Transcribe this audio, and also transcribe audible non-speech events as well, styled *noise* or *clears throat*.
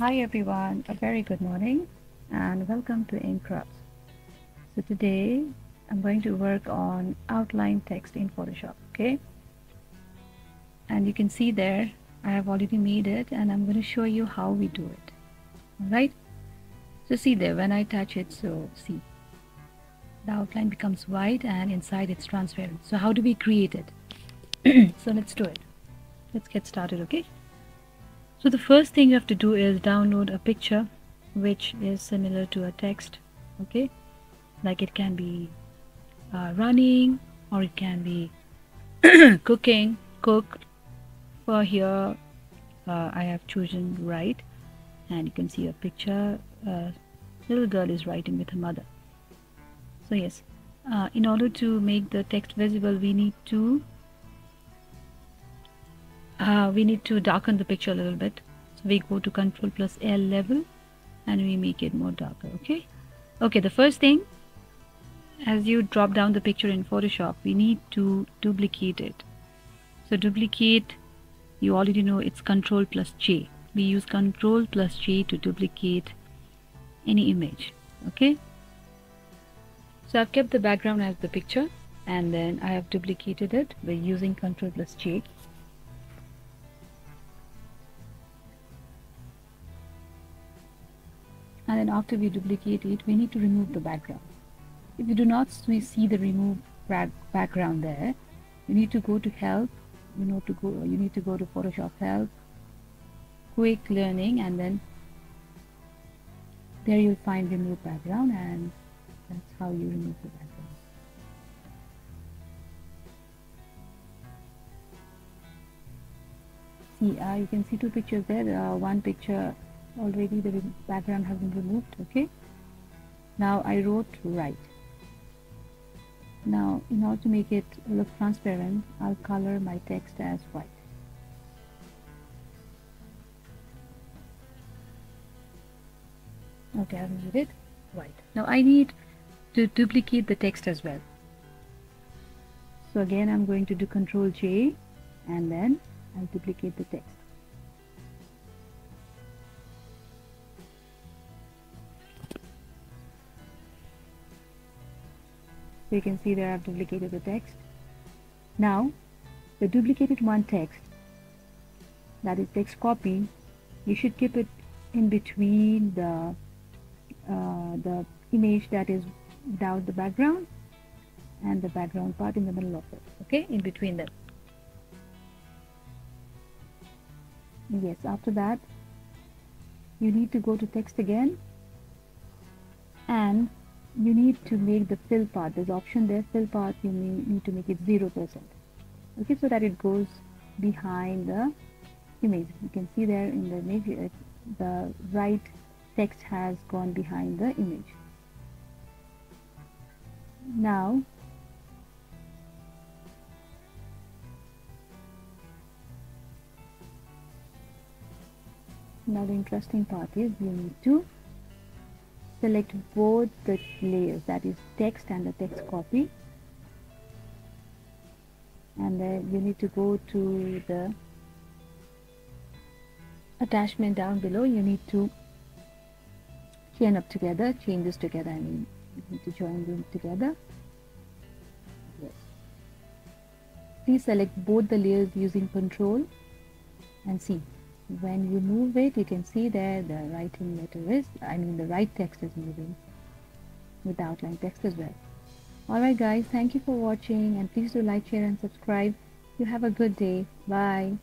Hi everyone, a very good morning and welcome to InkCrafts. So today I'm going to work on outline text in Photoshop, okay? And you can see there I have already made it and I'm going to show you how we do it. Alright? So see there when I touch it, so see the outline becomes white and inside it's transparent. So how do we create it? *clears throat* so let's do it. Let's get started, okay? So the first thing you have to do is download a picture which is similar to a text okay? Like it can be uh, running or it can be *clears throat* cooking cook. For here uh, I have chosen write and you can see a picture uh, little girl is writing with her mother. So yes uh, in order to make the text visible we need to uh, we need to darken the picture a little bit. So we go to control plus L level and we make it more darker okay? Okay the first thing as you drop down the picture in Photoshop we need to duplicate it. So duplicate you already know it's control plus J. We use control plus J to duplicate any image okay? So I've kept the background as the picture and then I have duplicated it by using control plus J and then after we duplicate it we need to remove the background. If you do not see the remove background there you need to go to help you know to go you need to go to Photoshop help quick learning and then there you'll find remove background and that's how you remove the background. See uh, you can see two pictures there. Uh, one picture already the background has been removed okay? Now I wrote right now in order to make it look transparent I'll color my text as white. Okay I've made it. White. Now I need to duplicate the text as well. So again I'm going to do control J and then I'll duplicate the text so you can see there I've duplicated the text. Now the duplicated one text that is text copy you should keep it in between the uh, the image that is without the background and the background part in the middle of it okay? In between them. Yes after that you need to go to text again and you need to make the fill part there's option there fill part you need to make it zero percent. Okay so that it goes behind the image. You can see there in the image the right text has gone behind the image. Now now the interesting part is you need to select both the layers that is text and the text copy. And then you need to go to the attachment down below. You need to chain up together chain this together I mean you need to join them together. Yes. Please select both the layers using control and see when you move it you can see there the writing letter is I mean the right text is moving with the outline text as well. Alright guys thank you for watching and please do like share and subscribe. You have a good day. Bye